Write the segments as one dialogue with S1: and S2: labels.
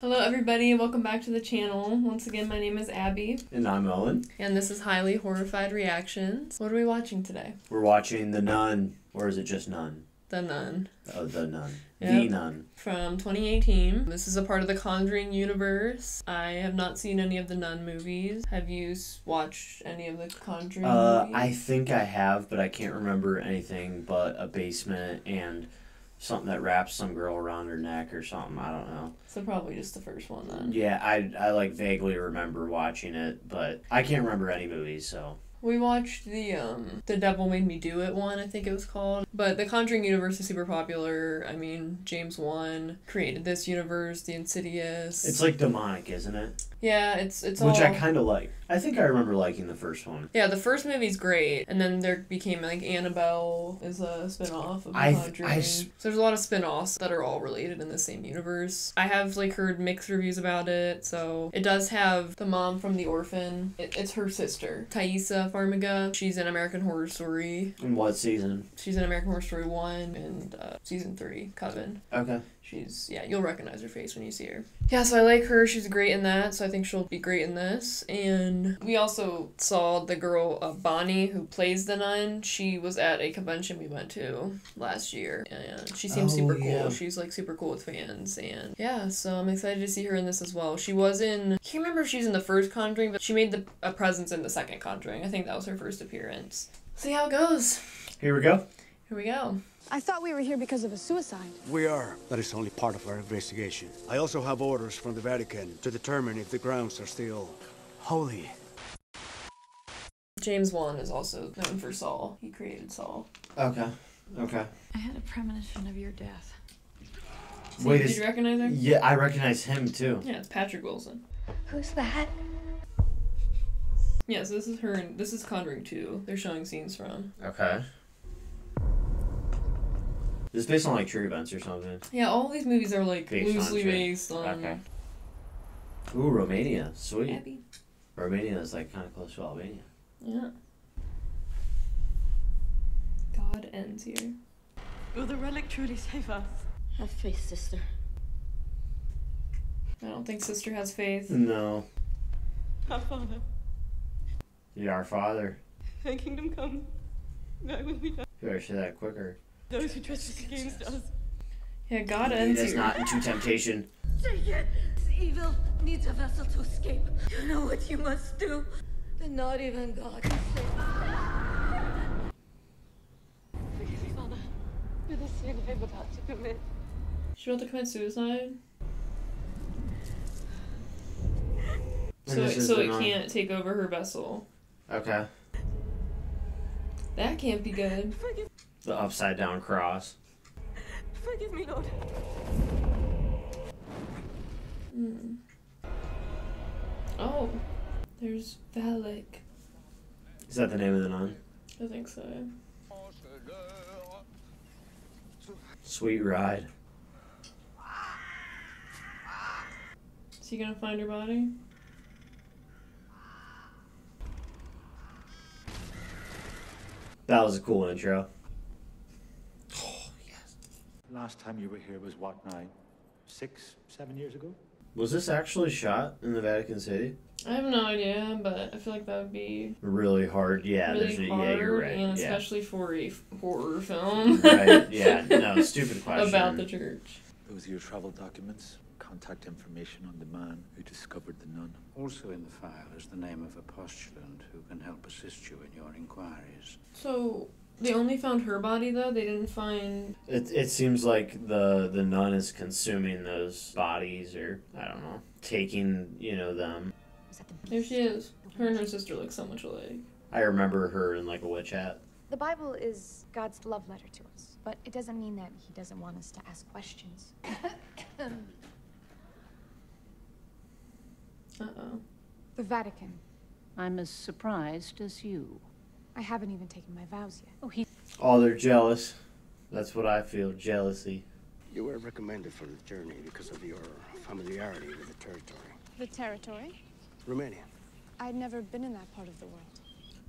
S1: Hello, everybody, welcome back to the channel. Once again, my name is Abby,
S2: And I'm Owen.
S1: and this is Highly Horrified Reactions. What are we watching today?
S2: We're watching The Nun, or is it just Nun?
S1: The Nun
S2: Oh, The Nun.
S1: Yep.
S2: The Nun.
S1: from 2018. This is a part of the Conjuring universe. I have not seen any of the Nun movies. Have you watched any of the Conjuring
S2: Uh,
S1: movies?
S2: I think I have, but I can't remember anything but a basement and something that wraps some girl around her neck or something. I don't know.
S1: So probably just the first one then.
S2: Yeah, I, I like vaguely remember watching it, but I can't remember any movies, so.
S1: We watched the um the Devil Made Me Do It one, I think it was called. But the Conjuring universe is super popular. I mean, James Wan created this universe, the Insidious.
S2: It's like demonic, isn't it?
S1: Yeah, it's it's
S2: Which
S1: all
S2: I kind of like. I think I remember liking the first one.
S1: Yeah, the first movie's great, and then there became like Annabelle is a spin-off of
S2: I
S1: Conjuring.
S2: I
S1: so there's a lot of spin-offs that are all related in the same universe. I have like heard mixed reviews about it. So it does have the mom from The Orphan. It, it's her sister, Taissa Farmiga. She's in American Horror Story.
S2: In what season?
S1: She's in American Horror Story 1 and uh, season 3, Coven.
S2: Okay.
S1: She's yeah, you'll recognize her face when you see her. Yeah, so I like her. She's great in that, so I think she'll be great in this. And we also saw the girl uh, Bonnie who plays the nun. She was at a convention we went to last year, and she seems
S2: Oh,
S1: super cool.
S2: yeah.
S1: She's like super cool with fans, and yeah, so I'm excited to see her in this as well. She was in. I can't remember if she's in the first Conjuring, but she made the a presence in the second Conjuring. I think that was her first appearance. See how it goes.
S2: Here we go.
S1: Here we go.
S3: I thought we were here because of a suicide.
S4: We are. That is only part of our investigation. I also have orders from the Vatican to determine if the grounds are still holy.
S1: James Wan is also known for Saw. He created Saw.
S2: Okay. Okay.
S5: I had a premonition of your death.
S1: So
S2: Wait,
S1: did
S2: is-
S1: you recognize him?
S2: Yeah, I recognize him too.
S1: Yeah, it's Patrick Wilson.
S3: Who's that?
S1: Yeah, so this is her. and This is Conjuring 2. They're showing scenes from.
S2: Okay. This is based on like true events or something.
S1: Yeah, all these movies are like
S2: Based on
S1: loosely
S2: true.
S1: based on.
S2: Okay. Ooh, Romania. Sweet.
S1: Happy.
S2: Romania is like kind of close to Albania.
S1: Yeah. God ends here.
S5: Will the relic truly save us?
S6: Have faith, sister.
S1: I don't think Sister has faith.
S2: No.
S5: Our Father,
S2: You're our father.
S5: thy kingdom come. Thy will be done.
S2: You better say that quicker.
S5: Those who trespass against us.
S1: Yeah, God
S2: Lead
S1: ends
S2: us not into temptation.
S6: Take it! This evil needs a vessel to escape. You know what you must do. And not even God can save.
S5: Forgive me, Father, for the sin I'm about to commit.
S1: She about to commit suicide, so
S2: this is
S1: so it can't take over her vessel.
S2: Okay.
S1: That can't be good.
S5: Forgive,
S2: The upside down cross.
S5: forgive me, Lord.
S1: Hmm. Oh, there's Valak.
S2: Is that the name of the nun?
S1: I think so.
S2: Sweet ride.
S1: Is he gonna find her body?
S2: That was a cool intro.
S7: Last time you were here was what now? Six, seven years ago?
S2: Was this actually shot in the Vatican City?
S1: I have no idea, but I feel like that would be
S2: Really hard. Yeah,
S1: really
S2: there's a,
S1: hard,
S2: yeah, you're right.
S1: and
S2: yeah.
S1: especially for a horror film
S2: right. Yeah. No, stupid question.
S1: about the church.
S7: Those are your travel documents. Contact information on the man who discovered the nun.
S8: Also in the file is the name of a postulant who can help assist you in your inquiries.
S1: So they only found her body though. They didn't find.
S2: It, it seems like the the nun is consuming those bodies or I don't know taking you know them.
S1: There she is. Her and her sister look so much alike.
S2: I remember her in like a witch hat.
S3: The Bible is God's love letter to us, but it doesn't mean that He doesn't want us to ask questions.
S1: Uh oh.
S3: The Vatican.
S6: I'm as surprised as you.
S3: I haven't even taken my vows yet.
S6: Oh, he.
S2: Oh, they're jealous. That's what I feel. Jealousy.
S4: You were recommended for the journey because of your familiarity with the territory.
S3: The territory?
S4: Romania.
S3: I'd never been in that part of the world.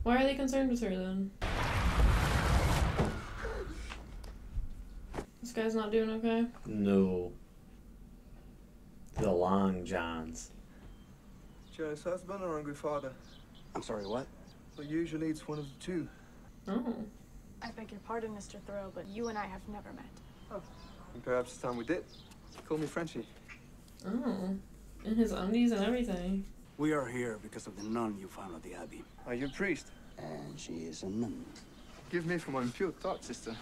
S1: Why are they concerned with her then? This guy's not doing okay.
S2: No. The Long Johns.
S9: Jealous husband or angry father?
S4: I'm sorry, what?
S9: Well, usually it's one of the two.
S1: Oh.
S5: I beg your pardon, Mr. Theriault, but you and I have never met. Oh.
S9: And perhaps it's time we did. Call me Frenchie.
S1: Oh. And his undies and everything.
S4: We are here because of the nun you found at the Abbey.
S9: Are you a priest?
S4: And she is a nun.
S9: Give me from my impure thought, sister.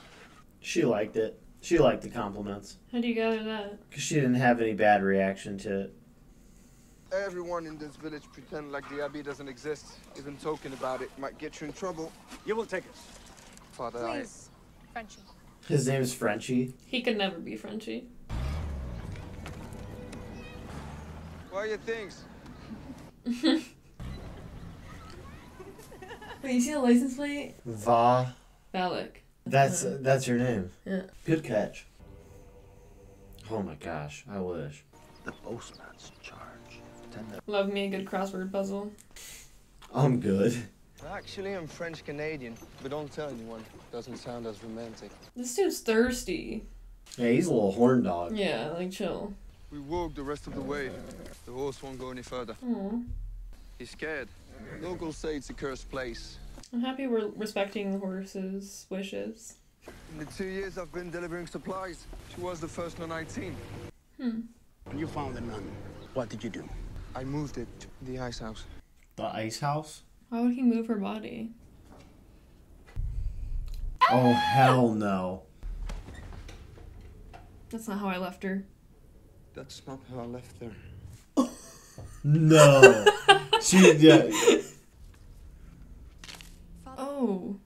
S2: She liked it. She liked the compliments.
S1: How do you gather that?
S2: Because she didn't have any bad reaction to it.
S9: Everyone in this village pretend like the Abbey doesn't exist. Even talking about it might get you in trouble.
S4: You will take us.
S9: Father, I...
S3: Please, Frenchie.
S2: His name's Frenchie.
S1: He could never be Frenchie.
S9: What are your things?
S1: Wait, you see the license plate?
S2: Va.
S1: Valak.
S2: That's uh-huh. that's your name.
S1: Yeah.
S2: Good catch. Oh my gosh, I wish.
S7: The postman's charge. Tender.
S1: Love me a good crossword puzzle.
S2: I'm good.
S9: Actually, I'm French Canadian, but don't tell anyone. Doesn't sound as romantic.
S1: This dude's thirsty.
S2: Yeah, he's a little horn dog.
S1: Yeah, like chill.
S9: We walk the rest of the way. The horse won't go any further.
S1: Aw.
S9: He's scared. Locals say it's a cursed place.
S1: I'm happy we're respecting the horse's wishes.
S9: In the two years I've been delivering supplies, she was the first on 19.
S1: Hmm.
S4: When you found the nun, what did you do?
S9: I moved it to the ice house.
S2: The ice house?
S1: Why would he move her body?
S2: Oh hell no.
S1: That's not how I left her.
S9: That's not how I left her.
S2: No. she yeah.
S1: Oh.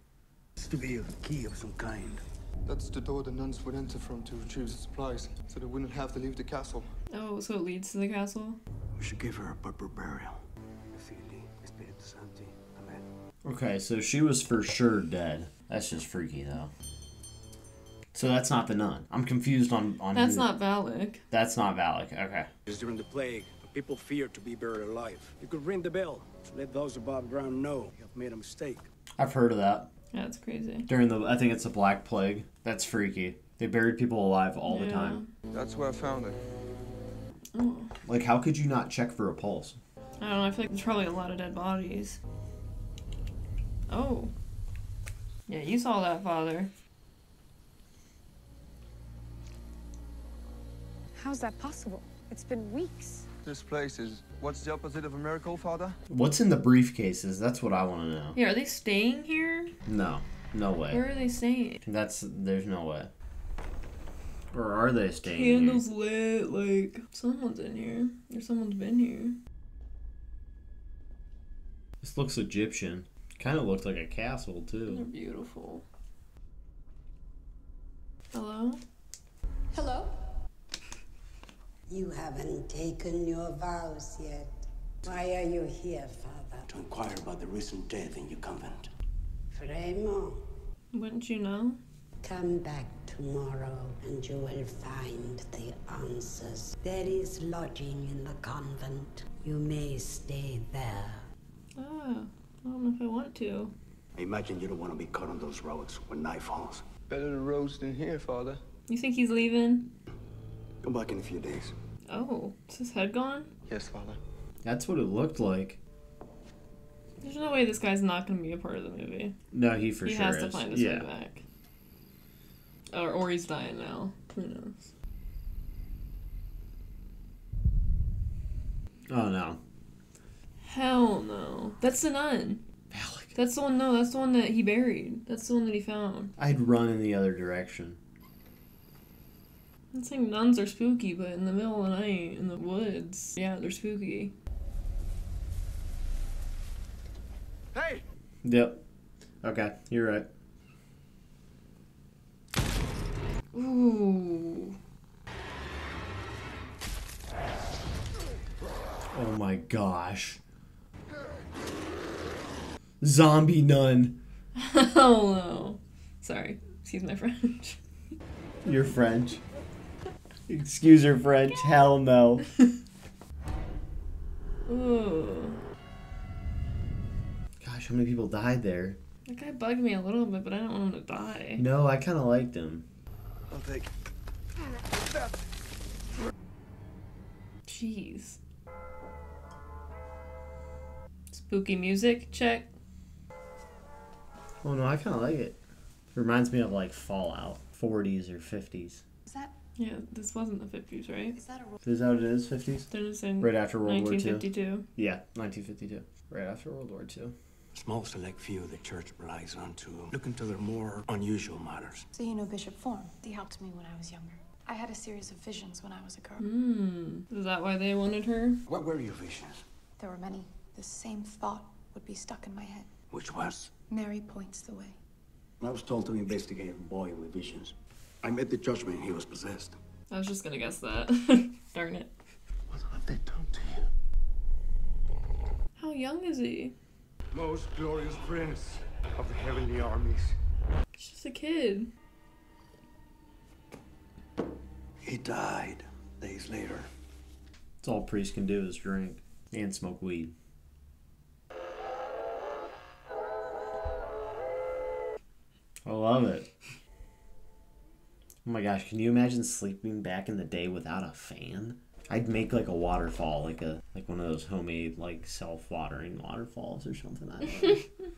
S4: It's to be a key of some kind.
S9: That's the door the nuns would enter from to retrieve supplies, so they wouldn't have to leave the castle.
S1: Oh, so it leads to the castle?
S4: We should give her a proper burial. Fili, Spiritus Sancti. Amen.
S2: Okay, so she was for sure dead. That's just freaky though. So that's not the nun. I'm confused on on.
S1: That's
S2: who-
S1: not Valak.
S2: That's not Valak. Okay.
S4: It during the plague. when People feared to be buried alive. You could ring the bell to let those above ground know you have made a mistake.
S2: I've heard of that.
S1: Yeah, that's crazy.
S2: During the I think it's the Black Plague. That's freaky. They buried people alive all the time.
S9: That's where I found her.
S1: Oh.
S2: Like how could you not check for a pulse?
S1: I don't know, I feel like there's probably a lot of dead bodies. Oh. Yeah, you saw that, father.
S5: How's that possible? It's been weeks.
S9: This place is. What's the opposite of a miracle, Father?
S2: What's in the briefcases? That's what I want to know.
S1: Yeah, are they staying here?
S2: No. No way.
S1: Where are they staying?
S2: That's there's no way. Or are they staying
S1: Candles lit, like someone's in here. Or someone's been here.
S2: here? This looks Egyptian. Kind of looks like a castle too.
S1: They're
S2: too.
S1: beautiful. Hello?
S10: Hello? You haven't taken your vows yet. Why are you here, Father?
S4: To inquire about the recent death in your convent.
S10: Fremont,
S1: Wouldn't you know?
S10: Come back tomorrow and you will find the answers. There is lodging in the convent. You may stay there.
S1: Ah, I don't know if I want to.
S4: I imagine you don't want to be caught on those roads when night falls.
S9: Better the roads than here, Father.
S1: You think he's leaving?
S4: Come back in a few days.
S1: Oh, is his head gone?
S9: Yes, Father.
S2: That's what it looked like.
S1: There's no way this guy's not gonna be a part of the movie.
S2: No, he for
S1: he
S2: sure
S1: has
S2: is.
S1: to find his
S2: yeah.
S1: way back. Or, or he's dying now. Who knows?
S2: Oh no.
S1: Hell no. That's the nun. That's the one. No, that's the one that he buried. That's the one that he found.
S2: I'd run in the other direction.
S1: I'm saying nuns are spooky, but in the middle of the night in the woods, yeah, they're spooky.
S9: Hey!
S2: Yep. Okay, you're right.
S1: Ooh.
S2: Oh my gosh. Zombie nun.
S1: Oh, Hell no. Sorry. Excuse my French.
S2: You're French. Excuse your French. Hell no.
S1: Ooh.
S2: Gosh, how many people died there?
S1: That guy bugged me a little bit, but I don't want him to die.
S2: No, I kind of liked him.
S9: I'll take.
S1: Jeez. Spooky music, check.
S2: Oh no, I kind of like it. Reminds me of like Fallout, 40s or 50s.
S3: Is that
S1: Yeah, this wasn't the 50s, right?
S3: is that a
S2: Is that what it is? 50s?
S1: Then it's in
S2: Right after World War II.
S1: 1952.
S2: Yeah, 1952. Right after World War II.
S4: Small select few the church relies on to look into their more unusual matters.
S3: So you know Bishop Form. He helped me when I was younger. I had a series of visions when I was a girl.
S1: Hmm. Is that why they wanted her?
S4: What were your visions?
S3: There were many. The same thought would be stuck in my head.
S4: Which was?
S3: Mary points the way.
S4: I was told to investigate a boy with visions. I made the judgment he was possessed.
S1: I was just gonna guess that. Darn it.
S4: What have they done to you?
S1: How young is he?
S4: Most glorious prince of the heavenly armies.
S1: He's just a kid.
S4: He died days later.
S2: That's all priests can do is drink and smoke weed. I love it. Oh my gosh, can you imagine sleeping back in the day without a fan? I'd make like a waterfall, like a like one of those homemade like self-watering waterfalls or something. I don't know.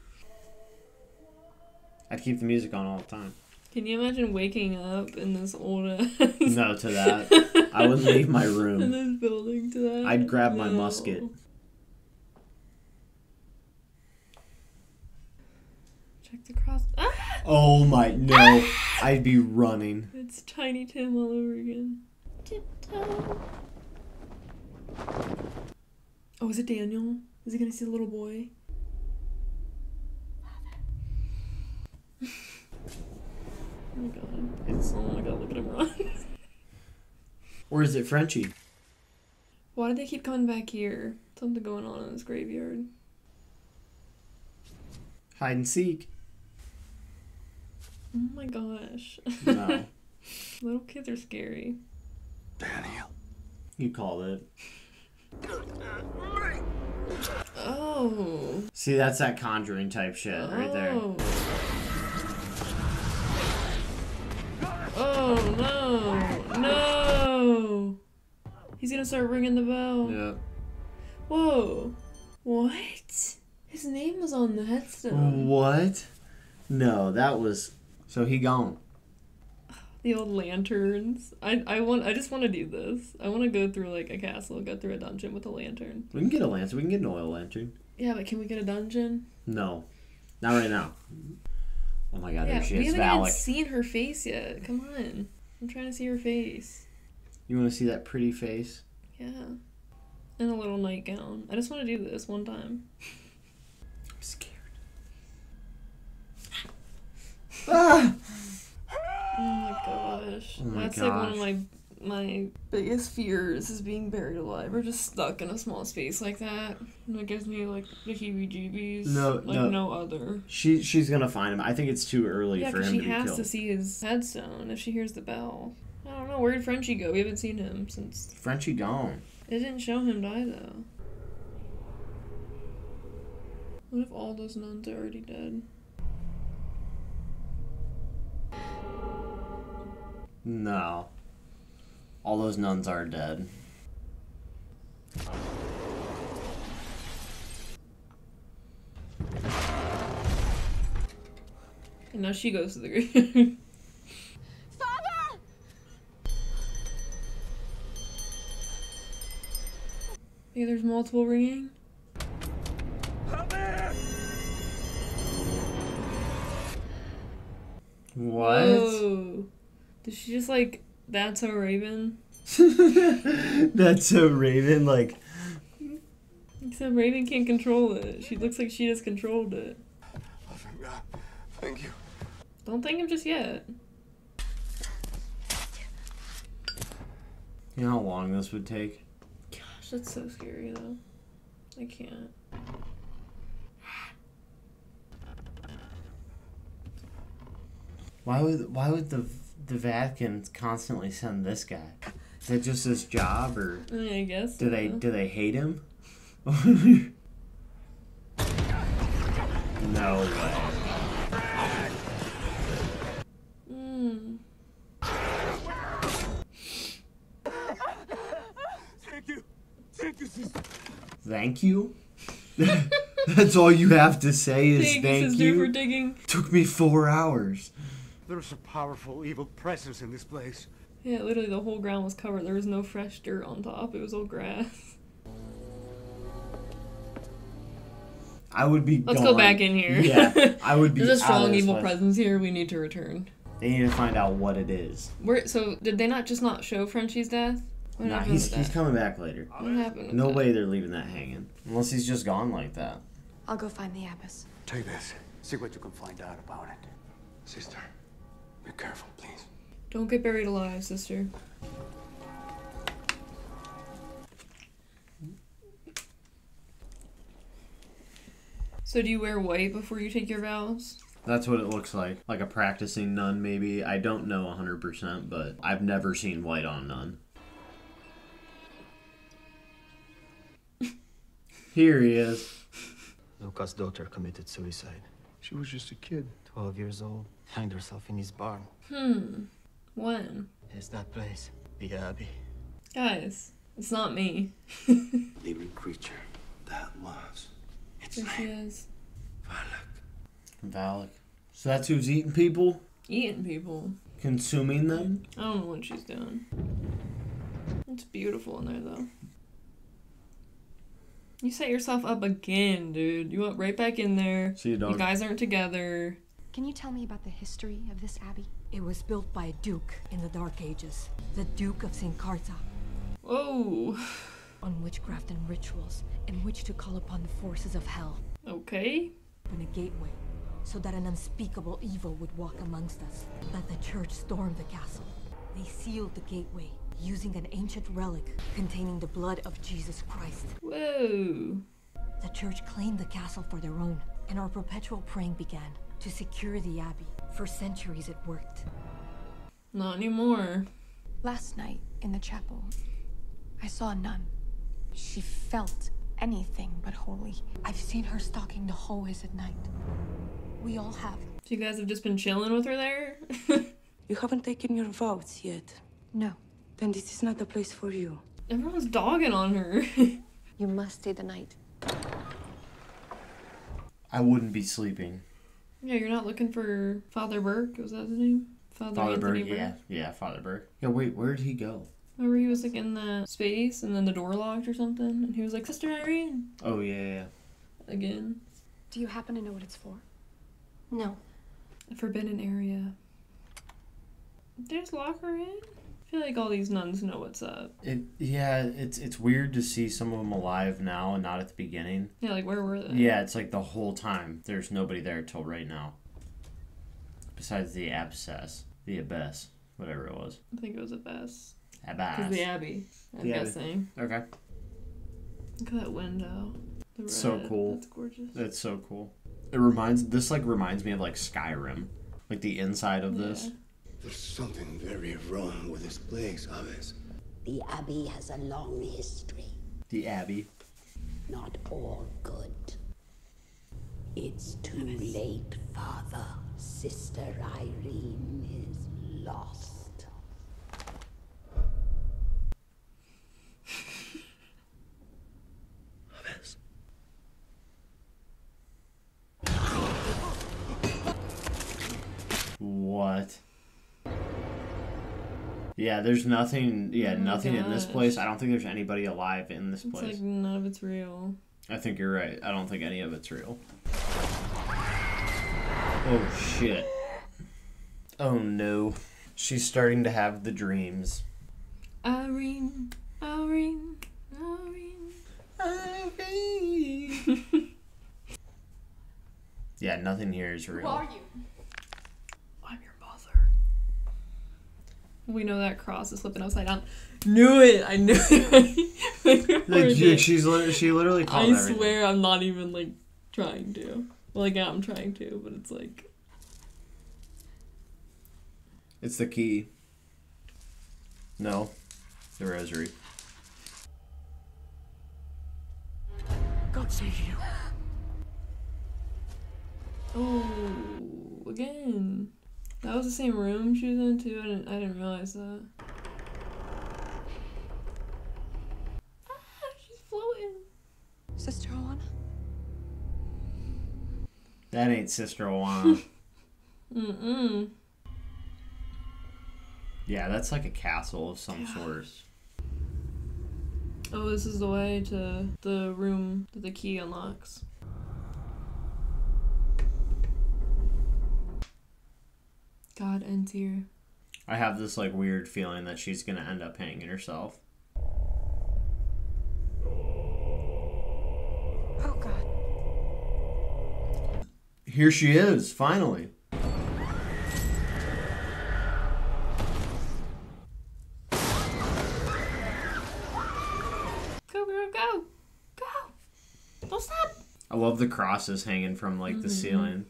S2: I'd keep the music on all the time.
S1: Can you imagine waking up in this old ass
S2: No to that. I wouldn't leave my
S1: in
S2: room.
S1: this building to that?
S2: I'd grab my musket.
S1: Check the cross. Ah!
S2: Oh my no! I'd be running.
S1: It's Tiny Tim all over again. Tiptoe. Oh, is it Daniel? Is he gonna see the little boy? oh my god.
S2: It's,
S1: Oh my god, look at him run.
S2: or is it Frenchie?
S1: Why do they keep coming back here? Something going on in this graveyard.
S2: Hide and seek.
S1: Oh my gosh.
S2: No.
S1: Little kids are scary.
S4: Daniel.
S2: You called it.
S1: Oh.
S2: See, that's that conjuring type shit right there.
S1: Oh. Oh no! No! He's gonna start ringing the bell.
S2: Yep.
S1: Whoa! What? His name was on the headstone.
S2: What? No, that was. So he gone.
S1: The old lanterns. I I want. I just want to do this. I want to go through like a castle, go through a dungeon with a lantern.
S2: We can get a lantern. We can get an oil lantern.
S1: Yeah, but can we get a dungeon?
S2: No, not right now. Oh my god,
S1: yeah,
S2: there she
S1: we
S2: is,
S1: haven't even seen her face yet. Come on, I'm trying to see her face.
S2: You want to see that pretty face?
S1: Yeah, and a little nightgown. I just want to do this one time.
S2: I'm scared. Ah!
S1: Oh my gosh.
S2: Oh my
S1: That's like one of my my biggest fears is being buried alive or just stuck in a small space like that. And it gives me like the heebie jeebies.
S2: No,
S1: like
S2: no.
S1: no, other.
S2: She she's gonna find him. I think it's too early
S1: Yeah,
S2: for him
S1: she
S2: to
S1: has to see his headstone if she hears the bell. I don't know, where did Frenchie go? We haven't seen him since
S2: Frenchie gone.
S1: it didn't show him die though. What if all those nuns are already dead?
S2: No. All those nuns are dead.
S1: And now she goes to the grave.
S5: Father!
S1: Maybe there's multiple ringing.
S2: What?
S1: Whoa. Did she just like that's a raven?
S2: That's a Raven. Like,
S1: Except Raven can't control it. She looks like she just controlled it.
S4: Oh, thank God. Thank you.
S1: Don't thank him just yet.
S2: you know how long this would take?
S1: Gosh, that's so scary though. I can't.
S2: Why would Why would the the Vatican constantly send this guy? Is that just his job, or
S1: I, mean, I guess.
S2: do they do they hate him? no way.
S1: Mm.
S4: Thank you.
S2: Thank you? That's all you have to say is
S1: Thank you,
S2: thank you.
S1: for digging.
S2: Took me four hours.
S4: There's a powerful evil presence in this place.
S1: Yeah, literally the whole ground was covered. There was no fresh dirt on top. It was all grass.
S2: I would be.
S1: Let's go back in here.
S2: Yeah, I would be.
S1: There's a
S2: out of
S1: strong
S2: this
S1: evil
S2: place.
S1: presence here. We need to return.
S2: They need to find out what it is.
S1: Where? So did they not just not show Frenchie's death? What
S2: Nah, he's he's coming back later.
S1: What happened? with
S2: No
S1: that?
S2: way they're leaving that hanging. Unless he's just gone like that.
S3: I'll go find the abbess.
S4: Take this. See what you can find out about it. Sister, be careful, please.
S1: Don't get buried alive, sister. So do you wear white before you take your vows?
S2: That's what it looks like. Like a practicing nun, maybe. I don't know 100%, but I've never seen white on nun. Here he is.
S11: Luca's daughter committed suicide.
S9: She was just a kid.
S11: 12 years old. Hanged herself in his barn.
S1: Hmm. When?
S11: It's that place. The Abbey.
S1: Guys, it's not me.
S11: Living creature. That was. It's
S1: There she is.
S2: Valak. Valak. So that's who's eating people?
S1: Eating people.
S2: Consuming them?
S1: I don't know what she's doing. It's beautiful in there though. You set yourself up again, dude. You went right back in there.
S2: See you, dog.
S1: You guys aren't together.
S3: Can you tell me about the history of this abbey?
S6: It was built by a duke in the Dark Ages, the Duke of St. Carta.
S1: Whoa.
S6: On witchcraft and rituals, in which to call upon the forces of hell.
S1: Okay.
S6: Open a gateway, so that an unspeakable evil would walk amongst us. But the church stormed the castle. They sealed the gateway, using an ancient relic containing the blood of Jesus Christ.
S1: Whoa.
S6: The church claimed the castle for their own, and our perpetual praying began to secure the abbey. For centuries it worked.
S1: Not anymore.
S3: Last night in the chapel, I saw a nun. She felt anything but holy. I've seen her stalking the hallways at night. We all have.
S1: So you guys have just been chilling with her there?
S12: You haven't taken your vows yet.
S3: No.
S12: Then this is not the place for you.
S1: Everyone's dogging on her.
S3: You must stay the night.
S2: I wouldn't be sleeping.
S1: Yeah, you're not looking for Father Burke. Was that his name? Father,
S2: Father
S1: Anthony
S2: Burke,
S1: Burke.
S2: yeah. Yeah, Father Burke. Yeah, wait, where'd he go?
S1: Remember he was like in the space and then the door locked or something? And he was like, Sister Irene!
S2: Oh, yeah, yeah, yeah.
S1: Again.
S3: Do you happen to know what it's for?
S6: No.
S1: A forbidden area. There's locker in? I feel like all these nuns know what's up.
S2: It, yeah, it's it's weird to see some of them alive now and not at the beginning.
S1: Yeah, like where were they?
S2: Yeah, it's like the whole time. There's nobody there till right now. Besides the abscess, the abyss, whatever it was.
S1: I think it was abyss. Abyss.
S2: Abbas.
S1: Because the Abbey, I'm
S2: The Abbey.
S1: guessing.
S2: Okay.
S1: Look at that window.
S2: It's so cool.
S1: That's gorgeous.
S2: It's so cool. It reminds this like reminds me of like Skyrim, like the inside of this.
S13: There's something very wrong with this place, Abbess.
S10: The Abbey has a long history.
S2: The Abbey.
S10: Not all good. It's too late, Father. Sister Irene is lost.
S2: What? Yeah, there's nothing. Yeah,
S1: Oh my
S2: nothing in this place. I don't think there's anybody alive in this
S1: It's
S2: place.
S1: like none of it's real.
S2: I think you're right. I don't think any of it's real. Oh shit. Oh no. She's starting to have the dreams.
S1: Irene, Irene, Irene.
S2: Irene. Yeah, nothing here is real.
S1: Who are you? We know that cross is flipping upside down. Knew it! I knew it!
S2: Like, she- she's lit- she literally called
S1: I
S2: everything.
S1: swear I'm not even like trying to. Well, like, yeah, I'm trying to, but it's like.
S2: It's the key. No. The rosary.
S6: God save you.
S1: Oh, again. That was the same room she was in too. I didn't. I didn't realize that. Ah, she's
S5: Sister Oana?
S2: That ain't Sister Oana.
S1: Mm-mm.
S2: yeah, that's like a castle of some sort.
S1: Oh, this is the way to the room that the key unlocks. God ends here.
S2: I have this like weird feeling that she's gonna end up hanging herself.
S5: Oh god.
S2: Here she is, finally.
S1: Go, girl, go! Go! Don't stop!
S2: I love the crosses hanging from like the
S1: Mhm.
S2: ceiling.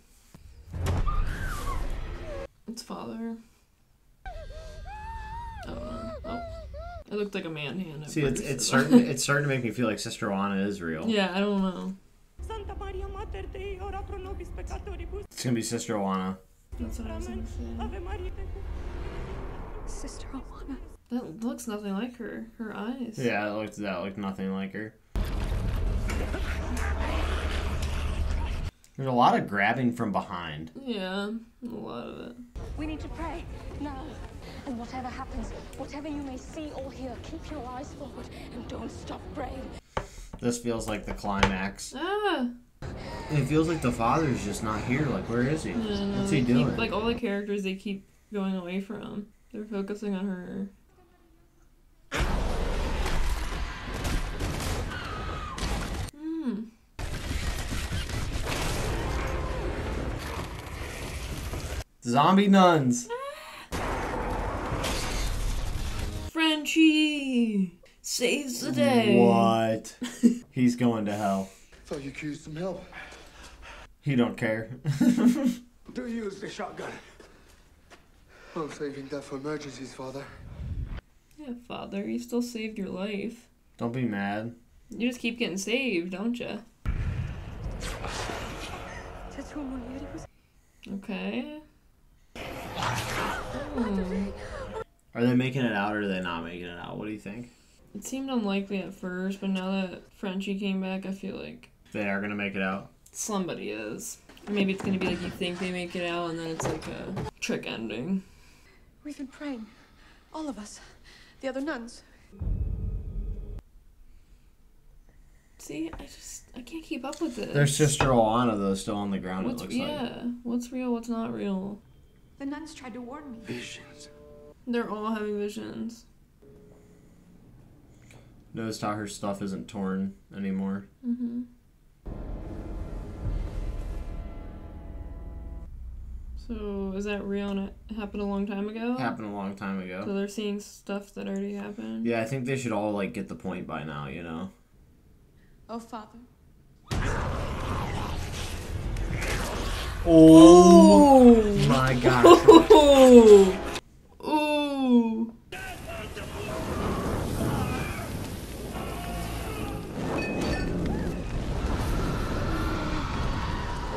S1: It's father. Oh. Oh. It looked like a man hand. at
S2: See, it's it's starting it's starting to make me feel like Sister Oana is real.
S1: Yeah, I don't know.
S14: Santa Maria Mater Dei, ora pro nobis peccatoribus.
S2: It's gonna be Sister Oana.
S1: That's what I was gonna say. Sister Oana. That looks nothing like her. Her eyes.
S2: Yeah, it looked that looked nothing like her. There's a lot of grabbing from behind.
S1: Yeah, a lot of it.
S5: We need to pray now. And whatever happens, whatever you may see or hear, keep your eyes forward and don't stop praying.
S2: This feels like the climax.
S1: Ah!
S2: It feels like the father's just not here. Like, where is he?
S1: Yeah, no,
S2: What's
S1: they
S2: he
S1: keep-
S2: doing?
S1: like all the characters, they keep going away from. They're focusing on her. Hmm.
S2: Zombie nuns.
S1: Frenchie saves the day.
S2: What? He's going to hell.
S9: Thought you could use some help.
S2: He don't care.
S9: Do use the shotgun. I'm saving that for emergencies, Father.
S1: Yeah, father, you still saved your life.
S2: don't be mad.
S1: You just keep getting saved, don't you? Okay.
S2: Are they making it out or are they not making it out? What do you think?
S1: It seemed unlikely at first, but now that Frenchie came back, I feel like
S2: They are gonna make it out.
S1: somebody is. Maybe it's gonna be like you think they make it out, and then it's like a trick ending.
S5: We've been praying. All of us. The other nuns.
S1: See, I just I can't keep up with this.
S2: There's Sister Oana though still on the ground.
S1: What's
S2: it looks
S1: yeah? What's real? What's not real?
S5: The nuns tried to warn me.
S9: Visions.
S1: They're all having visions.
S2: like. Notice how her stuff isn't torn anymore.
S1: Mm-hmm. So is that real and it happened a long time ago?
S2: Happened a long time ago.
S1: So they're seeing stuff that already happened.
S2: Yeah, I think they should all like get the point by now. You know.
S5: Oh, Father.
S2: Oh, my gosh.
S1: Ooh. Ooh.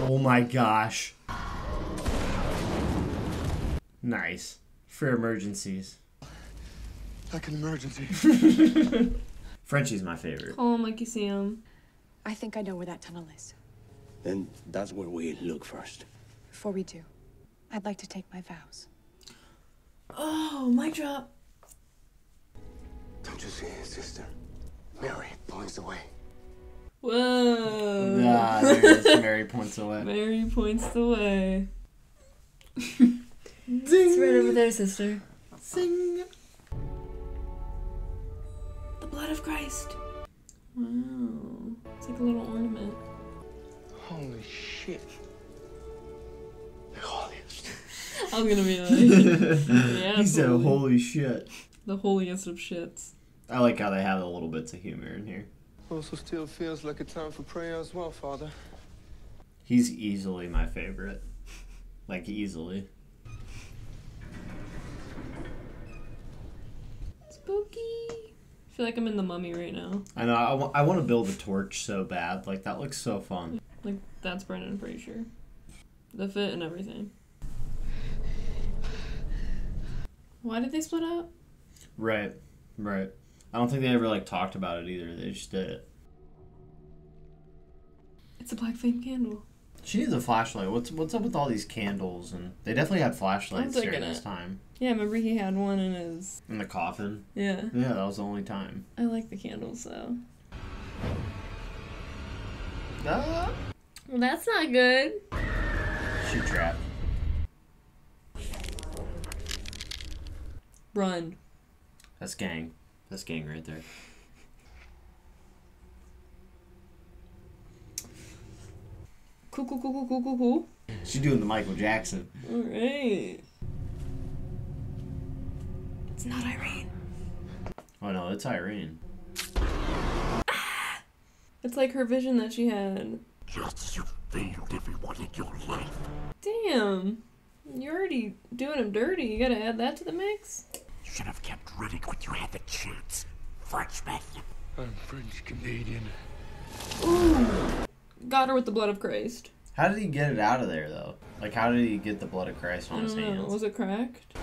S2: Oh my gosh. Nice. For emergencies.
S9: Like an emergency.
S2: Frenchie's my favorite.
S1: Call him like you see him.
S12: I think I know where that tunnel is.
S11: Then that's where we look first.
S12: Before we do, I'd like to take my vows.
S1: Oh, my drop.
S13: Don't you see it, sister? Mary points the way.
S1: Whoa.
S2: Ah, there's Mary points away.
S1: Mary points the way. Ding. It's right over there, sister.
S2: Sing.
S1: The blood of Christ. Wow. It's like a little ornament.
S9: Holy shit. The holiest.
S1: I was gonna be like, yeah,
S2: he said,
S1: totally.
S2: "Holy shit!"
S1: The holiest of shits.
S2: I like how they have the little bits of humor in here.
S9: Also still feels like a time for prayer as well, Father.
S2: He's easily my favorite. Like easily.
S1: Spooky. I feel like I'm in the mummy right now.
S2: I know. I, wa- I want to build a torch so bad. Like that looks so fun.
S1: Like that's Brendan I'm pretty sure. The fit and everything. Why did they split up?
S2: Right. Right. I don't think they ever like talked about it either. They just did it.
S1: It's a black flame candle.
S2: She needs a flashlight. What's what's up with all these candles? And they definitely had flashlights during this time.
S1: Yeah, remember he had one in his.
S2: In the coffin.
S1: Yeah.
S2: Yeah, that was the only time.
S1: I like the candles though.
S2: Ah.
S1: Well, that's not good.
S2: Shoot trap.
S1: Run.
S2: That's gang. That's gang right there.
S1: Cool, cool, cool, cool, cool, cool, cool.
S2: She's doing the Michael Jackson.
S1: All right. It's not Irene.
S2: Oh no, it's Irene.
S1: It's like her vision that she had.
S15: Just you failed everyone in your life.
S1: Damn. You're already doing him dirty. You gotta add that to the mix.
S15: You should have kept Riddick when you had the chance. Frenchman.
S13: I'm French Canadian.
S1: Ooh. Got her with the blood of Christ.
S2: How did he get it out of there though? Like how did he get the blood of Christ
S1: I
S2: on his
S1: don't know.
S2: hands?
S1: Was it cracked?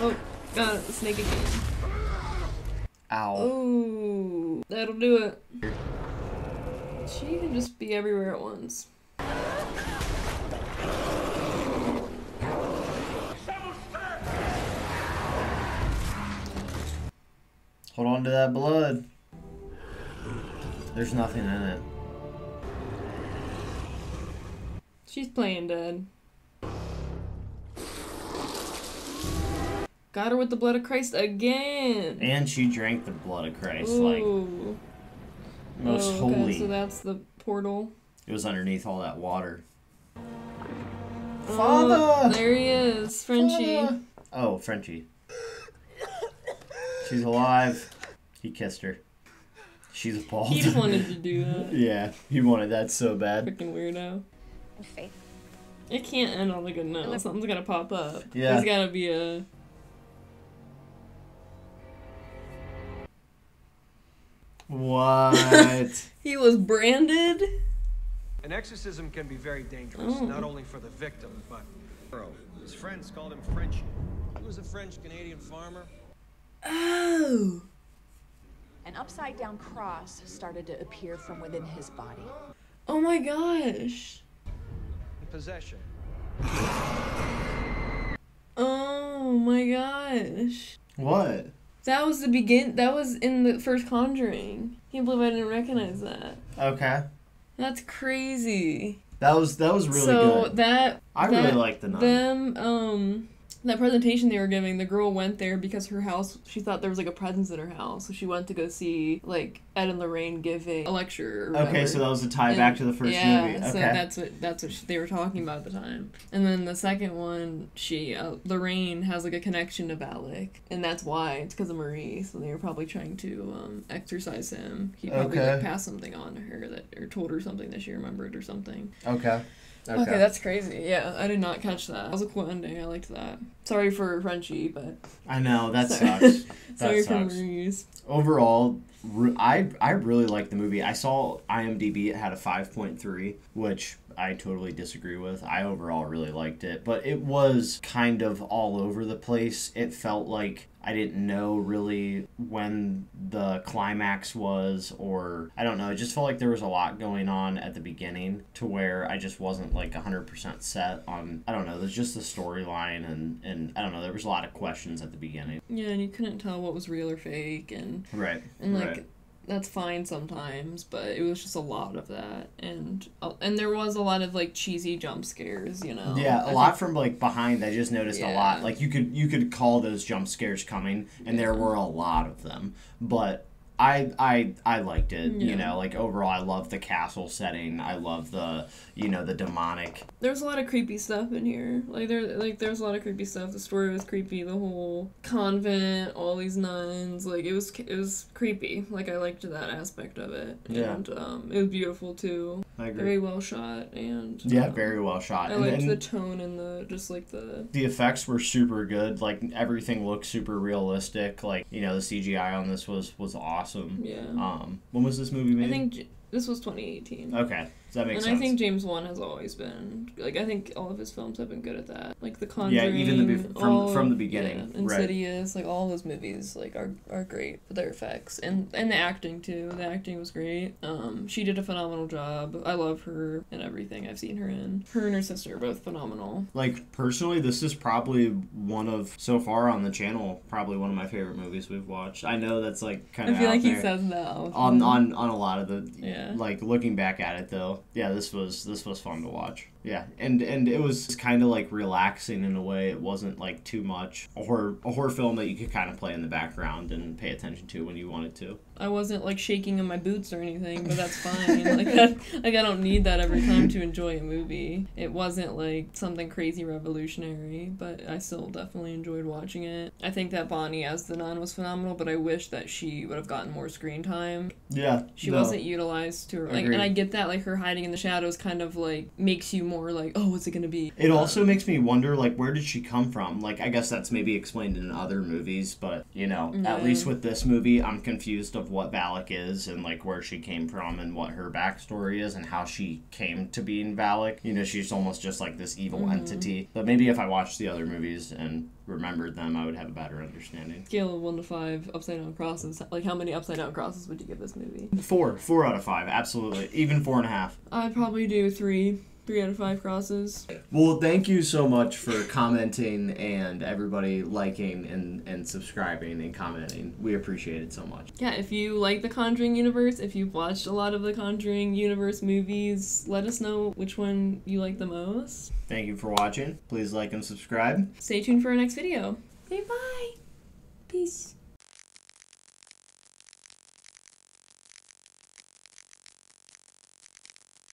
S1: Oh, got it. The snake again.
S2: Ow.
S1: Oh, that'll do it. She can just be everywhere at once.
S2: Hold on to that blood. There's nothing in it.
S1: She's playing dead. Got her with the blood of Christ again.
S2: And she drank the blood of Christ, like
S1: Ooh.
S2: Most
S1: Oh, okay,
S2: holy.
S1: So that's the portal.
S2: It was underneath all that water.
S1: Oh,
S2: Father!
S1: there he is, Frenchie.
S2: Father! Oh, Frenchie. She's alive. He kissed her. She's bald.
S1: He just wanted to do that.
S2: yeah, he wanted that so bad.
S1: Freaking weirdo.
S5: And faith.
S1: It can't end on a good note. Something's gotta pop up.
S2: Yeah.
S1: There's gotta be a.
S2: What?
S1: He was branded.
S16: An exorcism can be very dangerous,
S1: Oh.
S16: not only for the victim, but. His friends called him Frenchy. He was a French Canadian farmer.
S1: Oh.
S17: An upside down cross started to appear from within his body.
S1: Oh my gosh.
S16: In possession.
S1: Oh my gosh.
S2: What?
S1: That was the begin. That was in the first Conjuring. Can't believe I didn't recognize that.
S2: Okay.
S1: That's crazy.
S2: That was that was really
S1: so
S2: good.
S1: that
S2: I really
S1: that-
S2: liked the nun.
S1: Them um that presentation they were giving, the girl went there because her house she thought there was like a presence in her house, so she went to go see like Ed and Lorraine giving a lecture. Or
S2: Okay, so that was a tie back to the first
S1: yeah,
S2: movie.
S1: so
S2: Okay.
S1: that's what that's what she, they were talking about at the time. And then the second one, she uh, Lorraine has like a connection to Valak, and that's why it's because of Marie. So they were probably trying to um, exercise him. He probably like passed something on to her that or told her something that she remembered or something.
S2: Okay.
S1: Okay. that's crazy. Yeah, I did not catch that. That was a cool ending. I liked that. Sorry for Frenchie, but
S2: I know that
S1: Sorry.
S2: sucks. That
S1: Sorry
S2: sucks.
S1: for Marie's.
S2: Overall, I I really liked the movie. I saw IMDb it had a five point three, which I totally disagree with. I overall really liked it, but it was kind of all over the place. It felt like I didn't know really when the climax was, or I don't know. It just felt like there was a lot going on at the beginning to where I just wasn't like 100% set on, I don't know, there's just the storyline, and, and I don't know, there was a lot of questions at the beginning.
S1: Yeah, and you couldn't tell what was real or fake, and
S2: Right.
S1: and like
S2: right.
S1: That's fine sometimes, but it was just a lot of that, and uh, and there was a lot of like cheesy jump scares, you know.
S2: Yeah,
S1: I
S2: a lot
S1: think-
S2: from like behind. I just noticed a lot. Like you could you could call those jump scares coming, and there were a lot of them. But I I I liked it. You know, like overall, I love the castle setting. I love the you know the demonic.
S1: There's a lot of creepy stuff in here. Like there, like there's a lot of creepy stuff. The story was creepy. The whole convent, all these nuns. Like it was, it was creepy. Like I liked that aspect of it.
S2: Yeah.
S1: And um, it was beautiful too.
S2: I agree.
S1: Very well shot and.
S2: Yeah,
S1: um,
S2: very well shot.
S1: I
S2: And-
S1: liked
S2: and-
S1: the tone and the just like the.
S2: The effects were super good. Like everything looked super realistic. Like you know the CGI on this was was awesome.
S1: Yeah.
S2: Um, when was this movie made?
S1: I think J- this was 2018.
S2: Okay. Does that make
S1: and
S2: sense?
S1: I think James Wan has always been like I think all of his films have been good at that. Like The
S2: Yeah,
S1: Conjuring.
S2: even the bef- from-
S1: all-
S2: from the beginning,
S1: yeah,
S2: right.
S1: Insidious, like all those movies, like are are great for their effects and and the acting too. The acting was great. Um, she did a phenomenal job. I love her and everything I've seen her in. Her and her sister are both phenomenal.
S2: Like personally, this is probably one of so far on the channel, probably one of my favorite movies we've watched. I know that's like kind of.
S1: I
S2: feel
S1: like he says that often.
S2: on on on a lot of the
S1: Yeah.
S2: like looking back at it though. Yeah, this was this was fun to watch. Yeah, and and it was kind of like relaxing in a way. It wasn't like too much a horror a horror film that you could kind of play in the background and pay attention to when you wanted to.
S1: I wasn't like shaking in my boots or anything, but that's fine. like that, like I don't need that every time to enjoy a movie. It wasn't like something crazy revolutionary, but I still definitely enjoyed watching it. I think that Bonnie as the nun was phenomenal, but I wish that she would have gotten more screen time.
S2: Yeah,
S1: She
S2: no.
S1: wasn't utilized to her like,
S2: Agreed.
S1: and I get that like her hiding in the shadows kind of like makes you more like, oh, what's it gonna be?
S2: It also makes me wonder, like, where did she come from? Like, I guess that's maybe explained in other movies, but you know,
S1: Yeah.
S2: at least with this movie, I'm confused of what Valak is and like where she came from and what her backstory is and how she came to be in Valak. You know, she's almost just like this evil
S1: Mhm.
S2: entity. But maybe if I watched the other movies and remembered them, I would have a better understanding.
S1: Scale of one to five upside down crosses. Like how many upside down crosses would you give this movie?
S2: Four, four out of five, absolutely, even four and a half.
S1: I'd probably do three. Three out of five crosses.
S2: Well, thank you so much for commenting and everybody liking and, and subscribing and commenting. We appreciate it so much.
S1: Yeah, if you like the Conjuring universe, if you've watched a lot of the Conjuring universe movies, let us know which one you like the most.
S2: Thank you for watching. Please like and subscribe.
S1: Stay tuned for our next video. Say bye. Peace.